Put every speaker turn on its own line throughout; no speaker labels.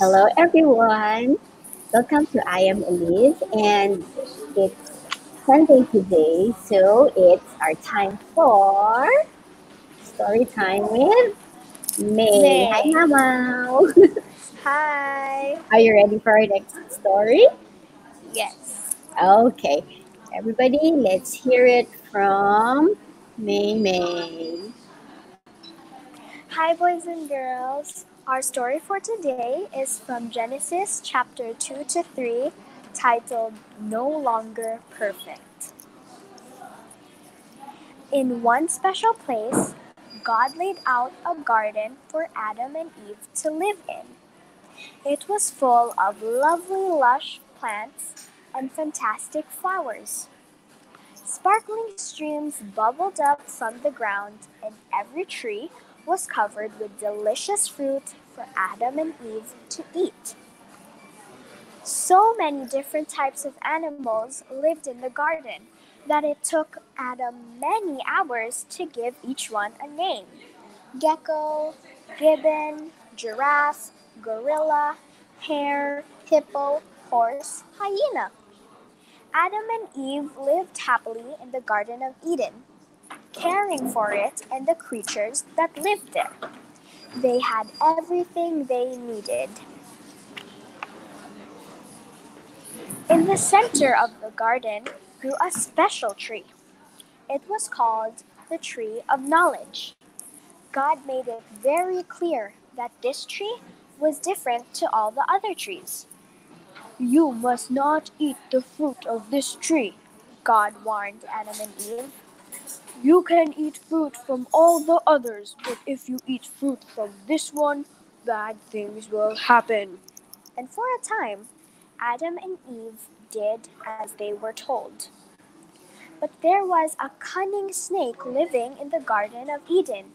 Hello, everyone. Welcome to I Am Eliz, and it's Sunday today, so it's our time for story time with Mei.
Mei.
Hi, Mama.
Hi.
Are you ready for our next story?
Yes.
Okay, everybody, let's hear it from Mei Mei.
Hi, boys and girls. Our story for today is from Genesis chapter 2 to 3, titled No Longer Perfect. In one special place, God laid out a garden for Adam and Eve to live in. It was full of lovely, lush plants and fantastic flowers. Sparkling streams bubbled up from the ground, and every tree was covered with delicious fruit for Adam and Eve to eat. So many different types of animals lived in the garden that it took Adam many hours to give each one a name gecko, gibbon, giraffe, gorilla, hare, hippo, horse, hyena. Adam and Eve lived happily in the Garden of Eden, caring for it and the creatures that lived there. They had everything they needed. In the center of the garden grew a special tree. It was called the Tree of Knowledge. God made it very clear that this tree was different to all the other trees. You must not eat the fruit of this tree, God warned Adam and Eve. You can eat fruit from all the others, but if you eat fruit from this one, bad things will happen. And for a time, Adam and Eve did as they were told. But there was a cunning snake living in the Garden of Eden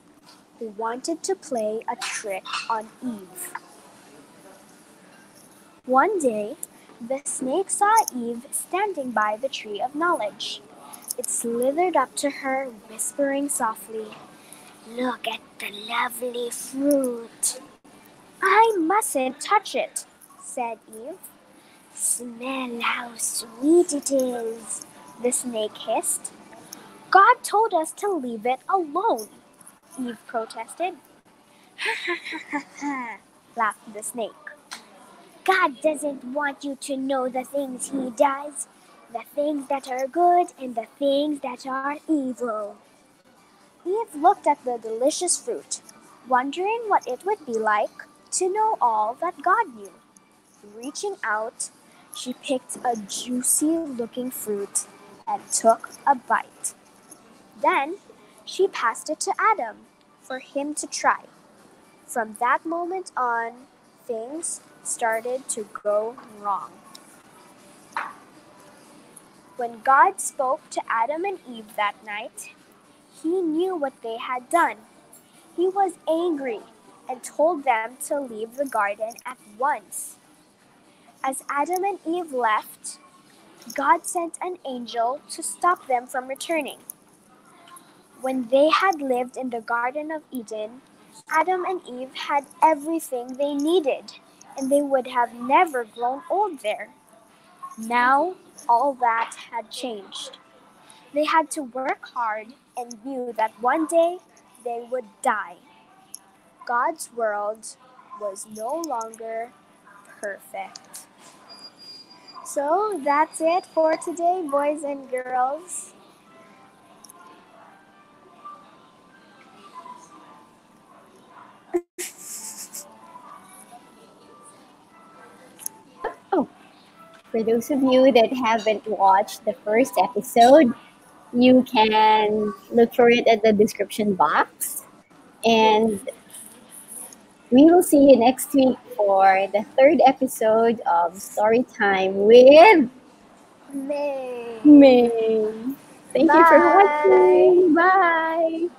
who wanted to play a trick on Eve. One day, the snake saw Eve standing by the tree of knowledge. It slithered up to her, whispering softly, Look at the lovely fruit. I mustn't touch it, said Eve. Smell how sweet it is, the snake hissed. God told us to leave it alone, Eve protested. Ha ha ha ha ha, laughed the snake. God doesn't want you to know the things He does, the things that are good and the things that are evil. Eve looked at the delicious fruit, wondering what it would be like to know all that God knew. Reaching out, she picked a juicy looking fruit and took a bite. Then she passed it to Adam for him to try. From that moment on, things started to go wrong. When God spoke to Adam and Eve that night, he knew what they had done. He was angry and told them to leave the garden at once. As Adam and Eve left, God sent an angel to stop them from returning. When they had lived in the Garden of Eden, Adam and Eve had everything they needed, and they would have never grown old there. Now, all that had changed. They had to work hard and knew that one day they would die. God's world was no longer perfect. So that's it for today, boys and girls.
For those of you that haven't watched the first episode, you can look for it at the description box. And we will see you next week for the third episode of Story Time with
Mei.
Mei. Thank you for watching. Bye.